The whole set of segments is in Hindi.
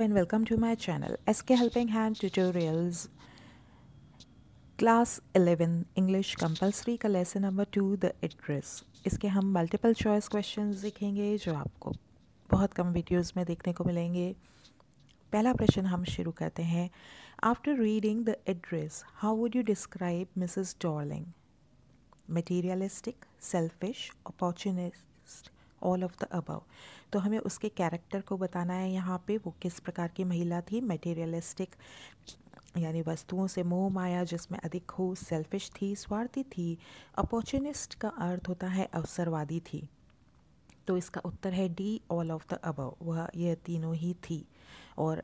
and welcome to my channel SK Helping Hand Tutorials class 11 English compulsory का lesson number two the address इसके हम मल्टीपल चॉइस क्वेश्चंस देखेंगे जो आपको बहुत कम वीडियोस में देखने को मिलेंगे। पहला प्रश्न हम शुरू करते हैं। After reading the address how would you describe Mrs Dorling materialistic selfish opportunist all of the above तो हमें उसके कैरेक्टर को बताना है यहाँ पे, वो किस प्रकार की महिला थी मटेरियलिस्टिक यानी वस्तुओं से मोह माया, जिसमें अधिक हो सेल्फिश थी, स्वार्थी थी अपॉर्चुनिस्ट का अर्थ होता है अवसरवादी थी। तो इसका उत्तर है D all of the above वह यह तीनों ही थी। और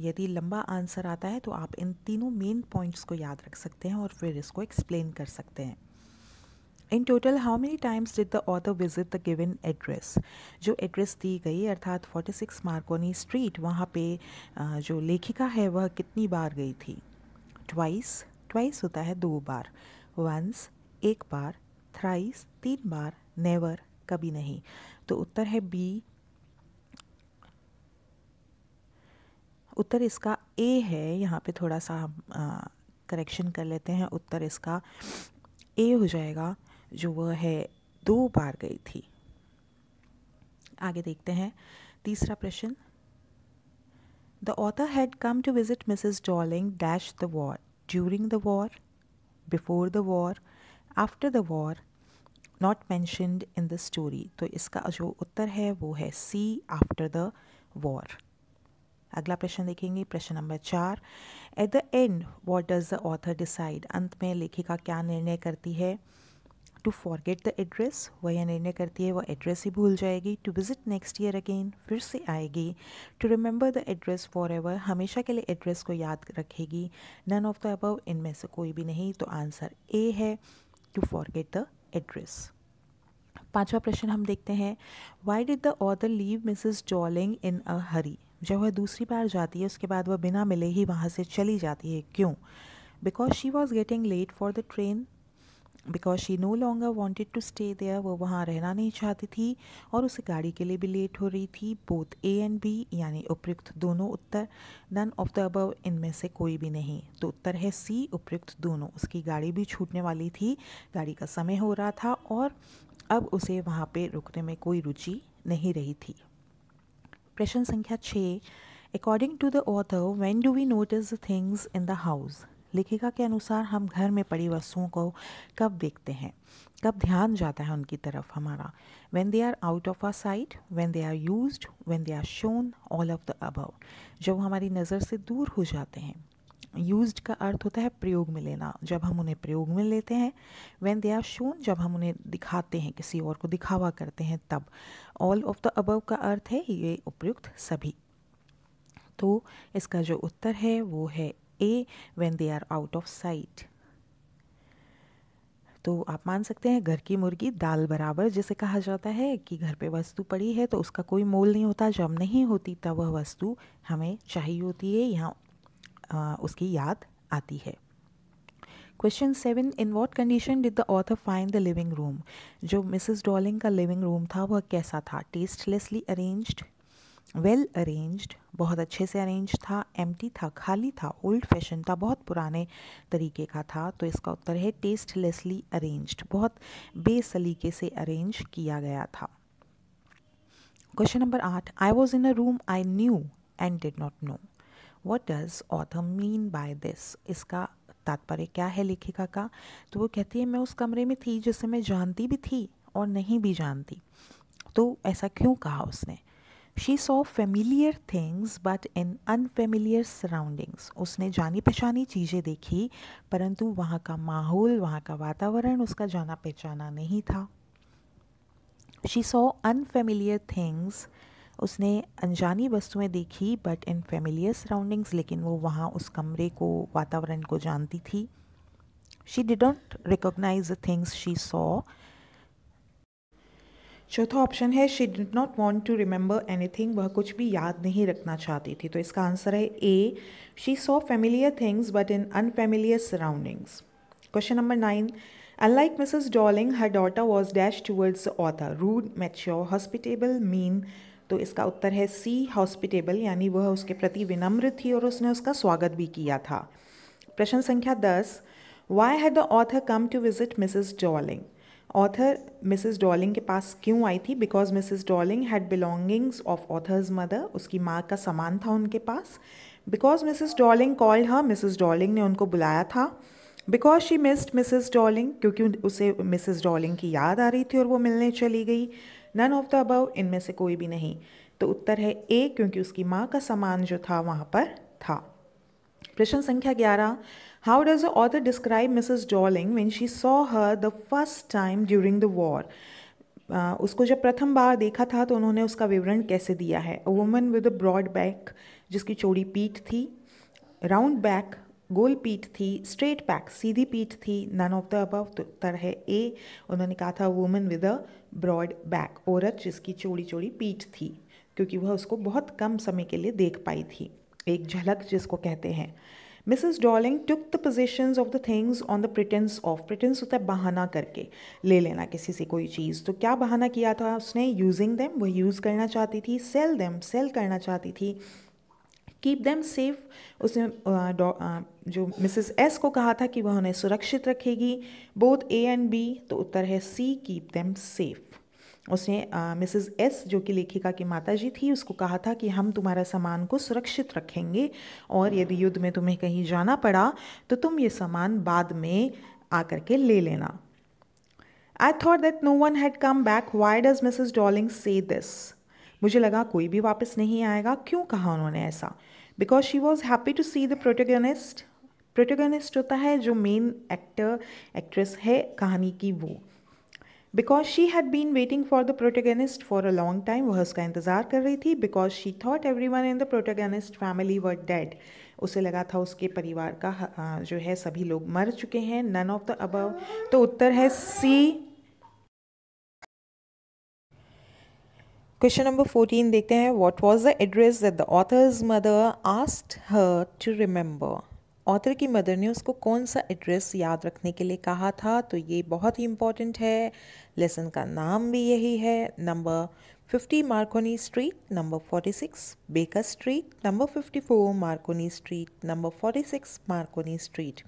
यदि लंबा आंसर आता है तो आप इन तीनों मेन पॉइंट्स को याद रख सकते हैं और फिर इसको एक्सप्लेन कर सकते हैं। In total how many times did the author visit the given address जो एड्रेस दी गई, अर्थात 46 मार्कोनी स्ट्रीट वहाँ पे जो लेखिका है, वह कितनी बार गई थी? ट्वाइस ट्वाइस होता है दो बार। वंस एक बार। थ्राइस तीन बार। नेवर कभी नहीं। तो उत्तर है बी उत्तर इसका ए है। यहाँ पे थोड़ा सा हम करेक्शन कर लेते हैं। उत्तर इसका ए हो जाएगा। जो वह है, दो बार गई थी। आगे देखते हैं। तीसरा प्रश्न। The author had come to visit Mrs Dorling dash the war during the war before the war after the war not mentioned in the story तो इसका जो उत्तर है, वो है सी आफ्टर द वॉर अगला प्रश्न देखेंगे। प्रश्न नंबर चार। At the end what does the author decide अंत में लेखिका क्या निर्णय करती है? टू फॉरगेट द एड्रेस वह यह निर्णय करती है, वह एड्रेस ही भूल जाएगी to visit next year again फिर से आएगी। To remember the address forever हमेशा के लिए एड्रेस को याद रखेगी। नन ऑफ़ द अबव इनमें से कोई भी नहीं तो आंसर ए है टू फॉरगेट द एड्रेस पांचवा प्रश्न हम देखते हैं why did the author leave Mrs Dorling in a hurry जब वह दूसरी बार जाती है, उसके बाद वह बिना मिले ही वहाँ से चली जाती है। क्यों? Because she was getting late for the train because she no longer wanted to stay there वो वहाँ रहना नहीं चाहती थी और उसे गाड़ी के लिए भी लेट हो रही थी। बोथ ए एंड बी यानी उपयुक्त दोनों उत्तर नन ऑफ़ द अबव इनमें से कोई भी नहीं। तो उत्तर है सी उपयुक्त दोनों। उसकी गाड़ी भी छूटने वाली थी। गाड़ी का समय हो रहा था और अब उसे वहाँ पे रुकने में कोई रुचि नहीं रही थी। प्रश्न संख्या छः according to the author when do we notice the things in the house लेखिका के अनुसार हम घर में पड़ी वस्तुओं को कब देखते हैं? कब ध्यान जाता है उनकी तरफ़ हमारा? When they are out of our sight when they are use when they are shown all of the above जब हमारी नज़र से दूर हो जाते हैं। यूज्ड का अर्थ होता है प्रयोग में लेना, जब हम उन्हें प्रयोग में लेते हैं। वेन दे आर शोन जब हम उन्हें दिखाते हैं, किसी और को दिखावा करते हैं, तब। ऑल ऑफ़ द अबव का अर्थ है ये उपयुक्त सभी। तो इसका जो उत्तर है, वो है A when they are out of sight तो आप मान सकते हैं घर की मुर्गी दाल बराबर जिसे कहा जाता है कि घर पे वस्तु पड़ी है तो उसका कोई मोल नहीं होता जब नहीं होती, तब वह वस्तु हमें चाहिए होती है या उसकी याद आती है। Question seven in what condition did the author find the living room जो मिसेस डॉलिंग का लिविंग रूम था, वह कैसा था? टेस्टलेसली अरेंज्ड वेल अरेंज्ड बहुत अच्छे से अरेंज था एम था, खाली था ओल्ड फ़ैशन था, बहुत पुराने तरीके का था। तो इसका उत्तर है टेस्टलेसली अरेंज्ड बहुत बेसलीके से अरेंज किया गया था। क्वेश्चन नंबर आठ I was in a room I knew and did not know what does author mean by this इसका तात्पर्य क्या है लेखिका का? तो वो कहती है, मैं उस कमरे में थी जिसे मैं जानती भी थी और नहीं भी जानती। तो ऐसा क्यों कहा उसने? She saw familiar things but in unfamiliar surroundings उसने जानी पहचानी चीज़ें देखी, परंतु वहाँ का माहौल, वहाँ का वातावरण, उसका जाना पहचाना नहीं था। शी सॉ अनफेमिलियर थिंग्स उसने अनजानी वस्तुएँ देखी बट इन फेमिलियर सराउंडिंग्स लेकिन वो वहाँ उस कमरे को, वातावरण को जानती थी। She didn't recognise the things she saw चौथा ऑप्शन है she did not want to remember anything वह कुछ भी याद नहीं रखना चाहती थी। तो इसका आंसर है A she saw familiar things but in unfamiliar surroundings question number nine Unlike Mrs. Darling, her daughter was dashed towards the author, rude, mature, hospitable, mean, तो इसका उत्तर है सी हॉस्पिटेबल यानी वह उसके प्रति विनम्र थी और उसने उसका स्वागत भी किया था। प्रश्न संख्या दस. Why had the author come to visit Mrs Dorling author Mrs Dorling के पास क्यों आई थी? Because Mrs Dorling had belongings of author's mother उसकी माँ का सामान था उनके पास। Because Mrs Dorling called her Mrs Dorling ने उनको बुलाया था। Because she missed Mrs Dorling क्योंकि उसे मिसिज डॉलिंग की याद आ रही थी और वो मिलने चली गई। नन ऑफ़ द अबव इनमें से कोई भी नहीं। तो उत्तर है ए क्योंकि उसकी माँ का सामान जो था, वहाँ पर था। प्रश्न संख्या ग्यारह how does author describe Mrs Dorling when she saw her the first time during the war उसको जब प्रथम बार देखा था तो उन्होंने उसका विवरण कैसे दिया है? Woman with a broad back जिसकी चौड़ी पीठ थी राउंड बैक गोल पीठ थी स्ट्रेट बैक सीधी पीठ थी नन ऑफ़ द अबव तो उत्तर है ए उन्होंने कहा था woman with a broad back औरत जिसकी चौड़ी चौड़ी पीठ थी, क्योंकि वह उसको बहुत कम समय के लिए देख पाई थी। एक झलक जिसको कहते हैं। Mrs Dorling took the position of the things on the pretence of pretence होता है बहाना करके, ले लेना किसी से कोई चीज़। तो क्या बहाना किया था उसने? यूजिंग देम वह यूज़ करना चाहती थी सेल देम सेल करना चाहती थी। कीप देम सेफ़ उसने जो मिसिस एस को कहा था कि वह उन्हें सुरक्षित रखेगी। बोथ ए एंड बी तो उत्तर है सी कीप देम सेफ़ उसने मिसिस एस, जो कि लेखिका की माता जी थी, उसको कहा था कि हम तुम्हारा सामान को सुरक्षित रखेंगे और यदि युद्ध में तुम्हें कहीं जाना पड़ा तो तुम ये सामान बाद में आकर के ले लेना। I thought that no one had come back why does Mrs Dorling say this मुझे लगा कोई भी वापस नहीं आएगा। क्यों कहा उन्होंने ऐसा? Because she was happy to see the protagonist protagonist होता है जो मेन एक्टर एक्ट्रेस है कहानी की वो। Because she had been waiting for the protagonist for a long time वह उसका इंतज़ार कर रही थी because she thought every one in the protagonist family were dead उसे लगा था उसके परिवार का जो है, सभी लोग मर चुके हैं नन ऑफ़ द अबव तो उत्तर है सी क्वेश्चन नंबर फोर्टीन देखते हैं what was the address that the author's mother asked her to remember author की मदर ने उसको कौन सा एड्रेस याद रखने के लिए कहा था? तो ये बहुत ही इंपॉर्टेंट है। लेसन का नाम भी यही है। Number 50 Marconi Street number 46 Baker Street number 54 Marconi Street number 46 Marconi Street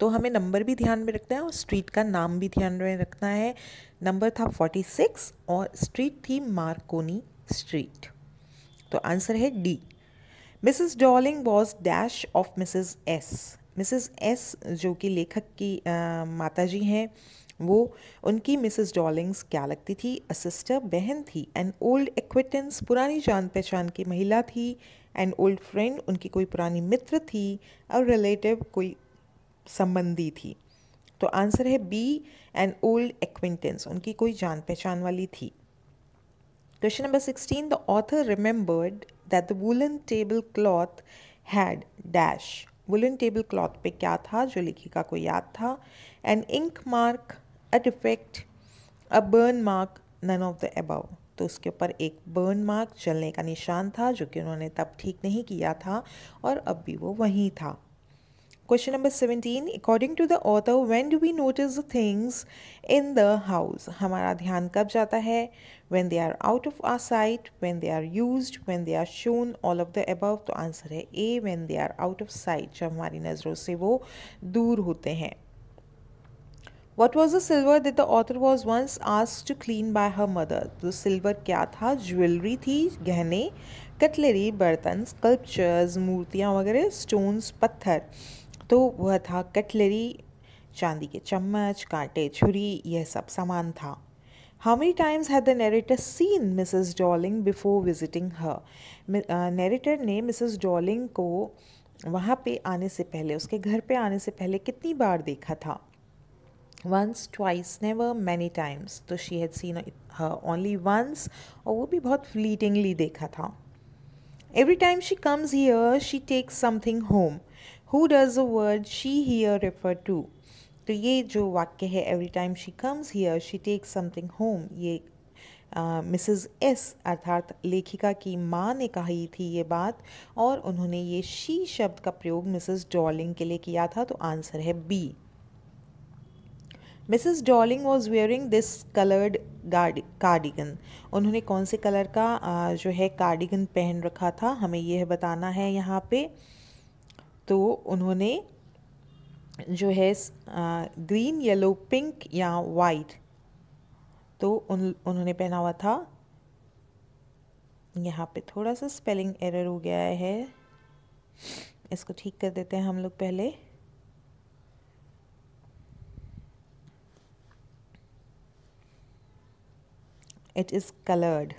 तो हमें नंबर भी ध्यान में रखना है और स्ट्रीट का नाम भी ध्यान में रखना है। नंबर था 46 और स्ट्रीट थी मार्कोनी स्ट्रीट तो आंसर है D Mrs Dorling was dash of Mrs S Mrs S जो कि लेखक की माता जी हैं, वो, उनकी मिसेस डॉलिंग्स क्या लगती थी? असिस्टर बहन थी एंड ओल्ड एक्विटेंस पुरानी जान पहचान की महिला थी एंड ओल्ड फ्रेंड उनकी कोई पुरानी मित्र थी और रिलेटिव कोई संबंधी थी। तो आंसर है बी एंड ओल्ड एक्विंटेंस उनकी कोई जान पहचान वाली थी। Question number sixteen the author remembered that the woollen table cloth had dash woollen table cloth पे क्या था? जो लेखिका को याद था? An ink mark a defect a burn mark none of the above तो उसके ऊपर एक बर्न मार्क चलने का निशान था, जो कि उन्होंने तब ठीक नहीं किया था, और अब भी वो वहीं था। Question number 17 According to the author, when do we notice the things in the house? हमारा ध्यान कब जाता है when they are out of our sight, when they are used, when they are shown, all of the above. तो आंसर है A when they are out of sight जब हमारी नज़रों से वो दूर होते हैं What was the silver that the author was once asked to clean by her mother? तो सिल्वर क्या था ज्वेलरी थी गहने कटलरी बर्तन स्कल्पचर्स मूर्तियाँ वगैरह स्टोन्स पत्थर तो वह था कटलरी, चांदी के चम्मच, कांटे, छुरी, यह सब सामान था। How many times had the narrator seen Mrs Darling before visiting her narrator ने मिसेस डॉलिंग को वहाँ पे आने से पहले, उसके घर पे आने से पहले कितनी बार देखा था? Once twice never many times तो she had seen only once और वो भी बहुत फ्लीटिंगली देखा था। Every time she comes here she takes something home who does a word she here refer to तो ये जो वाक्य है every time she comes here she take something home ये मिसेस एस अर्थात लेखिका की माँ ने कही थी ये बात, और उन्होंने ये शी शब्द का प्रयोग मिसेस डॉलिंग के लिए किया था तो आंसर है B Mrs Dorling was wearing this coloured cardigan उन्होंने कौन से कलर का जो है कार्डिगन पहन रखा था, हमें यह बताना है यहाँ पे। तो उन्होंने जो है ग्रीन येलो पिंक या वाइट तो उन, उन्होंने पहना हुआ था। यहाँ पे थोड़ा सा स्पेलिंग एरर हो गया है। इसको ठीक कर देते हैं हम लोग पहले। It is coloured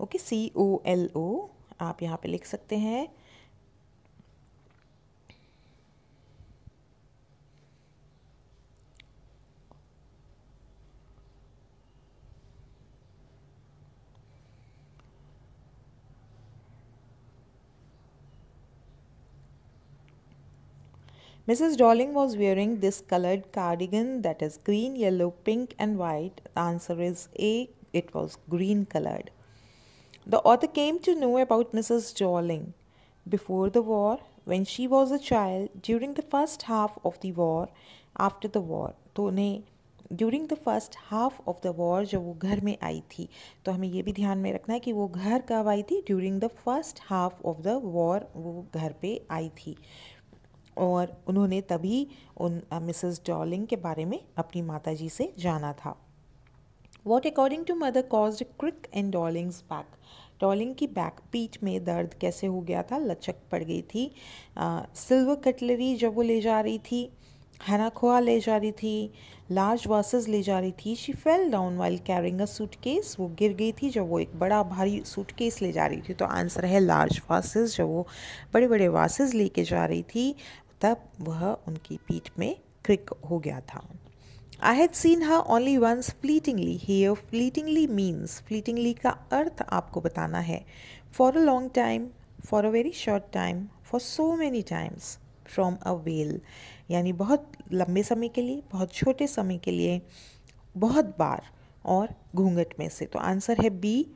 okay C O L O आप यहाँ पे लिख सकते हैं। Mrs. Darling was wearing this colored cardigan that is green, yellow, pink, and white. The answer is A. It was green colored. The author came to know about Mrs. Darling before the war, when she was a child, during the first half of the war, after the war. तो उन्हें during the first half of the war जब वो घर में आई थी तो हमें ये भी ध्यान में रखना है कि वो घर कब आई थी during the first half of the war वो घर पे आई थी और उन्होंने तभी उन मिसेस डॉलिंग के बारे में अपनी माता जी से जाना था। What according to mother cause crick and Dorling's back Dorling की बैक पीठ में दर्द कैसे हो गया था? लचक पड़ गई थी। सिल्वर कटलरी जब वो ले जा रही थी हना खोआ ले जा रही थी लार्ज वासेस ले जा रही थी she fell down while carrying a suitcase वो गिर गई थी जब वो एक बड़ा भारी सूटकेस ले जा रही थी। तो आंसर है लार्ज वासेस जब वो बड़े बड़े वासेस लेके जा रही थी तब वह उनकी पीठ में क्रिक हो गया था। I had seen her only once fleetingly here fleetingly means fleetingly का अर्थ आपको बताना है। For a long time for a very short time for so many times from a well यानी बहुत लंबे समय के लिए, बहुत छोटे समय के लिए, बहुत बार, और घूंघट में से। तो आंसर है B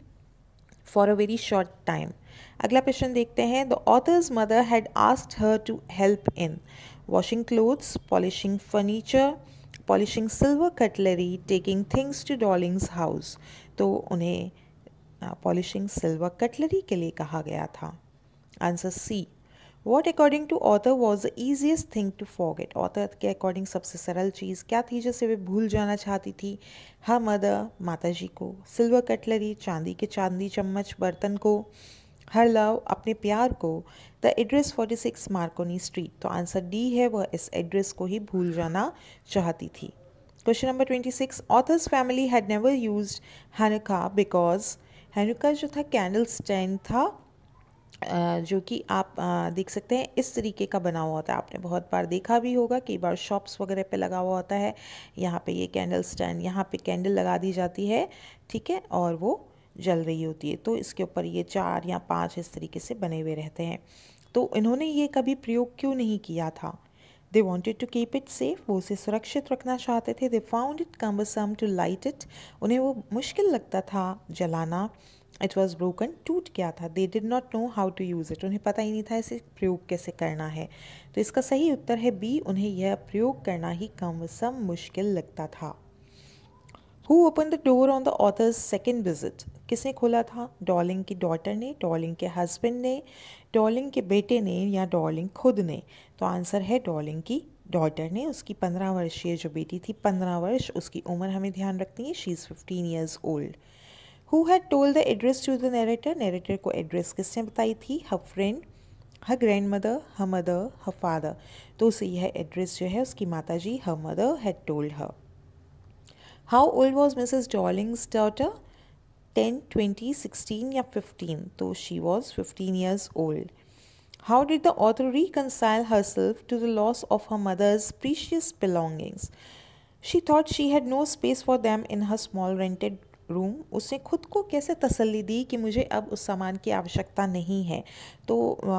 for a very short time अगला क्वेश्चन देखते हैं। The author's mother had asked her to help in washing clothes polishing furniture polishing silver cutlery taking things to Dorling's house तो उन्हें पॉलिशिंग सिल्वर कटलरी के लिए कहा गया था। Answer C what according to author was the easiest thing to forget author के अकॉर्डिंग सबसे सरल चीज़ क्या थी जिसे वे भूल जाना चाहती थी? हर मदर माता जी को सिल्वर कटलरी चांदी के चांदी, चम्मच, बर्तन को हर लव अपने प्यार को द एड्रेस 46 मार्कोनी स्ट्रीट। तो आंसर डी है, वह इस एड्रेस को ही भूल जाना चाहती थी। Question number 26 author's family had never use Hanukkah because Hanukkah जो था कैंडल स्टैंड था जो कि आप देख सकते हैं, इस तरीके का बना हुआ होता है आपने बहुत बार देखा भी होगा, कई बार शॉप्स वगैरह पे लगा हुआ होता है। यहाँ पे ये कैंडल स्टैंड यहाँ पे कैंडल लगा दी जाती है, ठीक है? और वो जल रही होती है तो इसके ऊपर ये चार या पाँच इस तरीके से बने हुए रहते हैं। तो इन्होंने ये कभी प्रयोग क्यों नहीं किया था? They wanted to keep it safe वो उसे सुरक्षित रखना चाहते थे। They found it cumbersome to light it उन्हें वो मुश्किल लगता था जलाना। इट वॉज़ ब्रोकन टूट गया था। They did not know how to use it उन्हें पता ही नहीं था इसे प्रयोग कैसे करना है। तो इसका सही उत्तर है बी उन्हें यह प्रयोग करना ही कम मुश्किल लगता था। Who open the door on the author's second visit किसने खोला था? डॉलिंग की डॉटर ने डॉलिंग के हस्बैंड ने डॉलिंग के बेटे ने या डॉलिंग खुद ने? तो आंसर है डॉलिंग की डॉटर ने। उसकी पंद्रह वर्षीय जो बेटी थी, पंद्रह वर्ष, उसकी उम्र हमें ध्यान रखनी है। She is fifteen years old who had told the address to the narrator narrator को एड्रेस किसने बताई थी? Her friend her grandmother her mother her father तो उसे यह एड्रेस जो है, उसकी माता जी her mother had told her how old was Mrs Dorling's daughter ten twenty sixteen या फिफ्टीन तो she was fifteen years old how did the author reconcile herself to the loss of her mother's precious belongings she thought she had no space for them in her small rented room उसने खुद को कैसे तसली दी कि मुझे अब उस सामान की आवश्यकता नहीं है? तो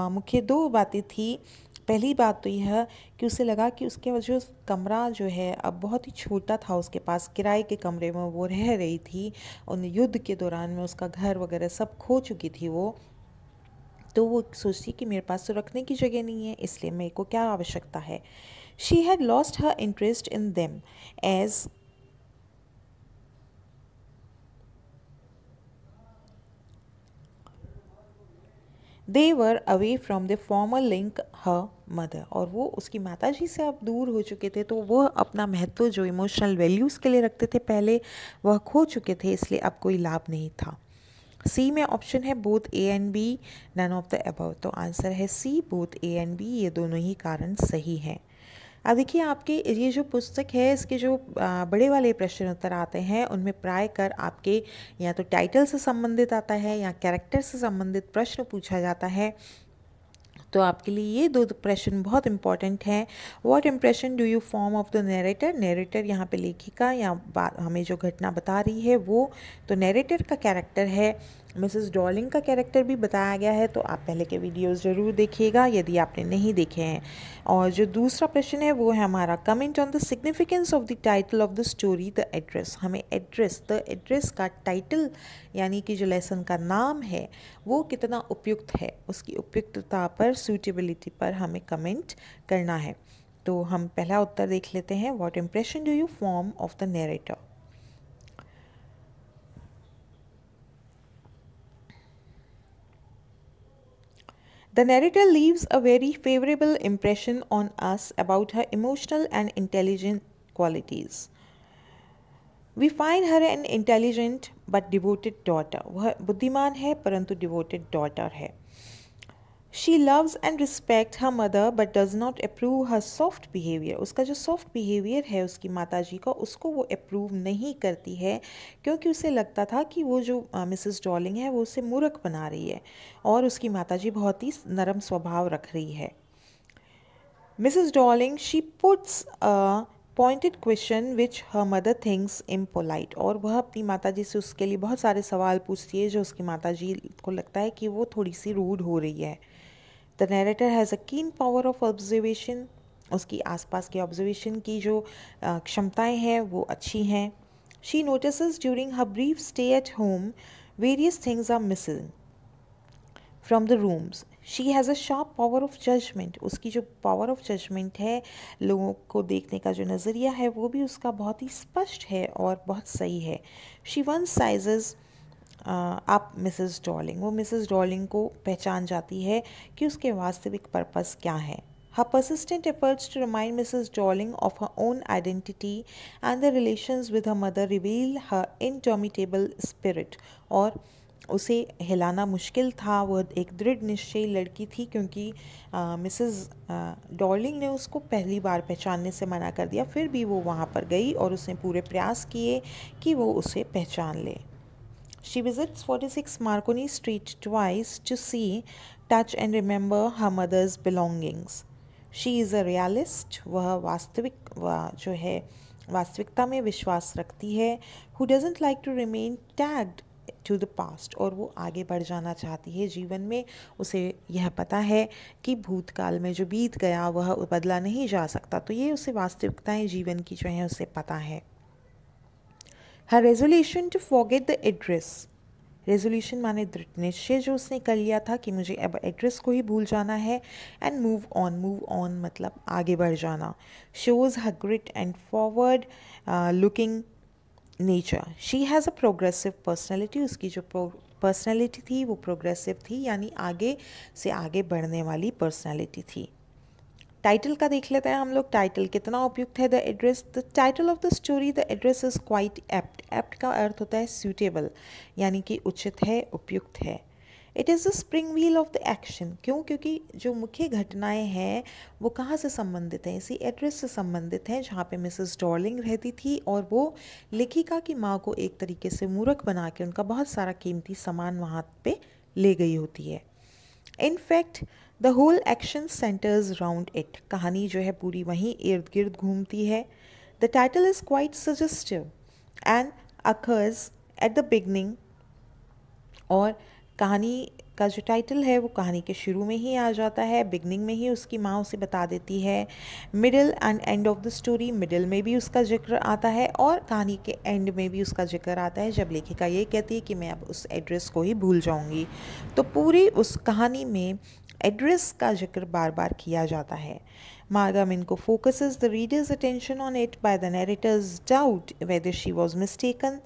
मुख्य दो बातें थी। पहली बात तो यह कि उसे लगा कि उसके वजह कमरा जो है, अब बहुत ही छोटा था उसके पास। किराए के कमरे में वो रह रही थी उन युद्ध के दौरान में उसका घर वगैरह सब खो चुकी थी वो। तो वो सोचती कि मेरे पास तो रखने की जगह नहीं है, इसलिए मेरे को क्या आवश्यकता है? She had lost her interest in them as they were away from the formal link her mother और वो उसकी माता जी से अब दूर हो चुके थे तो वह अपना महत्व, जो इमोशनल वैल्यूज़ के लिए रखते थे पहले, वह खो चुके थे, इसलिए अब कोई लाभ नहीं था। सी में ऑप्शन है both A and B none of the above तो आंसर है C both A and B ये दोनों ही कारण सही हैं। अब देखिए, आपके ये जो पुस्तक है, इसके जो बड़े वाले प्रश्न उत्तर आते हैं, उनमें प्राय कर आपके या तो टाइटल से संबंधित आता है या कैरेक्टर से संबंधित प्रश्न पूछा जाता है। तो आपके लिए ये दो प्रश्न बहुत इंपॉर्टेंट हैं। What impression do you form of the narrator narrator यहाँ पे लेखिका या हमें जो घटना बता रही है, वो तो नरेटर का कैरेक्टर है। मिसेस डॉलिंग का कैरेक्टर भी बताया गया है तो आप पहले के वीडियोस ज़रूर देखिएगा, यदि आपने नहीं देखे हैं। और जो दूसरा प्रश्न है, वो है हमारा comment on the significance of the title of the story the address हमें एड्रेस द एड्रेस का टाइटल यानी कि जो लेसन का नाम है, वो कितना उपयुक्त है? उसकी उपयुक्तता पर सूटेबिलिटी पर हमें कमेंट करना है। तो हम पहला उत्तर देख लेते हैं। What impression do you form of the narrator The narrator leaves a very favorable impression on us about her emotional and intelligent qualities. We find her an intelligent but devoted daughter. वह बुद्धिमान है परंतु devoted daughter है she loves and respect her mother but does not approve her soft behaviour उसका जो सॉफ्ट बिहेवियर है उसकी माता जी का, उसको वो अप्रूव नहीं करती है, क्योंकि उसे लगता था कि वो जो मिसेस डॉलिंग है, वो उसे मूर्ख बना रही है और उसकी माता जी बहुत ही नरम स्वभाव रख रही है। Mrs Dorling she puts pointed question which her mother things impolite और वह अपनी माता जी से उसके लिए बहुत सारे सवाल पूछती है, जो उसकी माता जी को लगता है कि वो थोड़ी सी रूड हो रही है। द नरेटर हैज़ अ कीन पावर ऑफ़ ऑब्जर्वेशन उसकी आसपास के ऑब्जर्वेशन की जो क्षमताएँ हैं, वो अच्छी हैं। She notice during her brief stay at home various things are missing from the rooms she has a sharp power of judgement उसकी जो पावर ऑफ़ जजमेंट है, लोगों को देखने का जो नज़रिया है, वो भी उसका बहुत ही स्पष्ट है और बहुत सही है। शी वन साइजेज़ आप मिसेस डॉलिंग वो मिसेस डॉलिंग को पहचान जाती है कि उसके वास्तविक पर्पस क्या है। Her persistent efforts to remind Mrs. Darling of her own identity and the relations with her mother reveal her indomitable spirit और उसे हिलाना मुश्किल था। वह एक दृढ़ निश्चयी लड़की थी क्योंकि मिसेस डॉर्लिंग ने उसको पहली बार पहचानने से मना कर दिया। फिर भी वो वहाँ पर गई और उसने पूरे प्रयास किए कि वो उसे पहचान ले। She visits 46 Marconi Street twice to see, touch and remember her mother's belongings. She is a realist. वह वास्तविक जो है वास्तविकता में विश्वास रखती है who doesn't like to remain tagged to the past और वो आगे बढ़ जाना चाहती है जीवन में उसे यह पता है कि भूतकाल में जो बीत गया वह बदला नहीं जा सकता तो ये उसे वास्तविकताएँ जीवन की जो है उसे पता है her resolution to forget the address resolution माने दृढ़ निश्चय जो उसने कर लिया था कि मुझे अब एड्रेस को ही भूल जाना है and move on move on मतलब आगे बढ़ जाना। Shows her grit and forward looking nature she has a progressive personality उसकी जो पर्सनैलिटी थी वो प्रोग्रेसिव थी, यानी आगे से आगे बढ़ने वाली पर्सनैलिटी थी। टाइटल का देख लेते हैं हम लोग। टाइटल कितना उपयुक्त है? The address the title of the story the address is quite apt apt का अर्थ होता है सूटेबल यानी कि उचित है, उपयुक्त है। It is the spring wheel of the action क्यों? क्योंकि जो मुख्य घटनाएँ हैं, वो कहाँ से संबंधित हैं? इसी एड्रेस से संबंधित हैं, जहाँ पे मिसेस डॉर्लिंग रहती थी और वो लेखिका की माँ को एक तरीके से मूर्ख बना के उनका बहुत सारा कीमती सामान वहाँ पे ले गई होती है। In fact the whole action centres round it कहानी जो है पूरी वहीं इर्द गिर्द घूमती है। The title is quite suggestive and occurs at the beginning और कहानी का जो टाइटल है, वो कहानी के शुरू में ही आ जाता है बिगनिंग में ही उसकी माँ उसे बता देती है। Middle and end of the story middle में भी उसका ज़िक्र आता है और कहानी के एंड में भी उसका ज़िक्र आता है, जब लेखिका ये कहती है कि मैं अब उस एड्रेस को ही भूल जाऊँगी। तो पूरी उस कहानी में एड्रेस का ज़िक्र बार बार किया जाता है। मार्गामिन को focuses the reader's attention on it by the narrator's doubt whether she was mistaken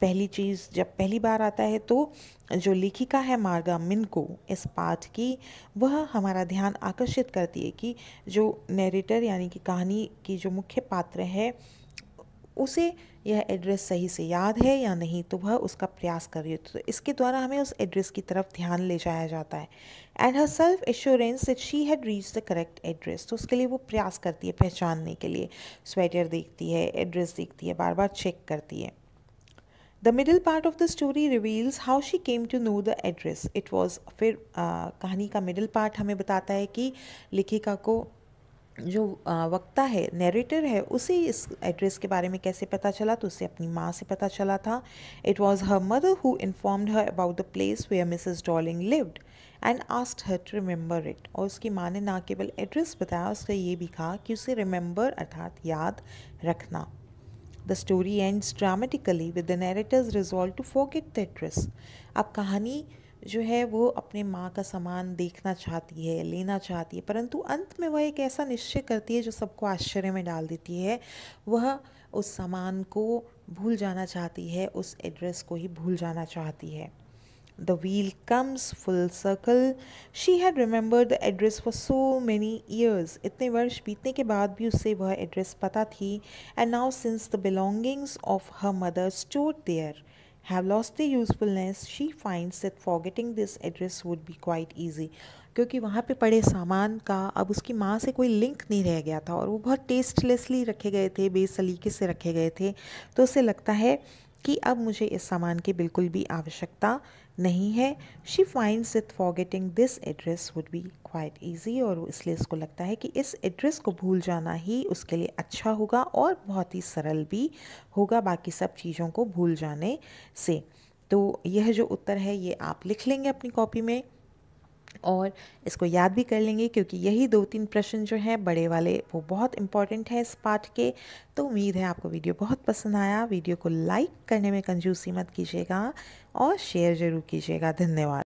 पहली चीज़ जब पहली बार आता है तो जो लेखिका है मार्गा मिन को इस पाठ की, वह हमारा ध्यान आकर्षित करती है कि जो नरेटर यानी कि कहानी की जो मुख्य पात्र है, उसे यह एड्रेस सही से याद है या नहीं तो वह उसका प्रयास कर रही है। तो इसके द्वारा हमें उस एड्रेस की तरफ़ ध्यान ले जाया जाता है। And her self assurance that she had reach the correct address तो उसके लिए वो प्रयास करती है पहचानने के लिए। स्वेटर देखती है एड्रेस देखती है बार बार चेक करती है। The middle part of the story reveals how she came to know the address it was फिर कहानी का मिडिल पार्ट हमें बताता है कि लेखिका को जो वक्ता है नरेटर है, उसे इस एड्रेस के बारे में कैसे पता चला? तो उसे अपनी माँ से पता चला था। It was her mother who informed her about the place where Mrs Dorling lived and asked her to remember it और उसकी माँ ने ना केवल एड्रेस बताया, उसका ये भी कहा कि उसे रिमेंबर अर्थात याद रखना। The story ends dramatically with the narrator's resolve to forget the address अब कहानी जो है वो अपने माँ का सामान देखना चाहती है, लेना चाहती है, परंतु अंत में वह एक ऐसा निश्चय करती है जो सबको आश्चर्य में डाल देती है। वह उस सामान को भूल जाना चाहती है, उस एड्रेस को ही भूल जाना चाहती है। The wheel comes full circle. She had remembered the address for so many years. इतने वर्ष बीतने के बाद भी उसे वह एड्रेस पता थी and now since the belongings of her mother stored there have lost their usefulness, she finds that forgetting this address would be quite easy. क्योंकि वहाँ पे पड़े सामान का अब उसकी माँ से कोई लिंक नहीं रह गया था और वो बहुत टेस्टलेसली रखे गए थे बेसलीके से रखे गए थे तो उसे लगता है कि अब मुझे इस सामान की बिल्कुल भी आवश्यकता नहीं है। She finds it forgetting this address would be quite easy और इसलिए उसको लगता है कि इस एड्रेस को भूल जाना ही उसके लिए अच्छा होगा और बहुत ही सरल भी होगा बाकी सब चीज़ों को भूल जाने से। तो यह जो उत्तर है, ये आप लिख लेंगे अपनी कॉपी में। और इसको याद भी कर लेंगे क्योंकि यही दो तीन प्रश्न जो हैं, बड़े वाले, वो बहुत इंपॉर्टेंट हैं इस पार्ट के। तो उम्मीद है आपको वीडियो बहुत पसंद आया। वीडियो को लाइक करने में कंजूसी मत कीजिएगा और शेयर ज़रूर कीजिएगा। धन्यवाद।